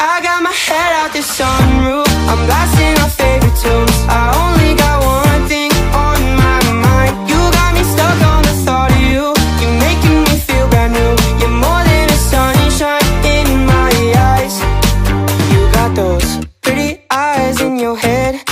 I got my head out the sunroof. I'm blasting my favorite tunes. I only got one thing on my mind. You got me stuck on the thought of you. You're making me feel brand new. You're more than a sunshine in my eyes. You got those pretty eyes in your head.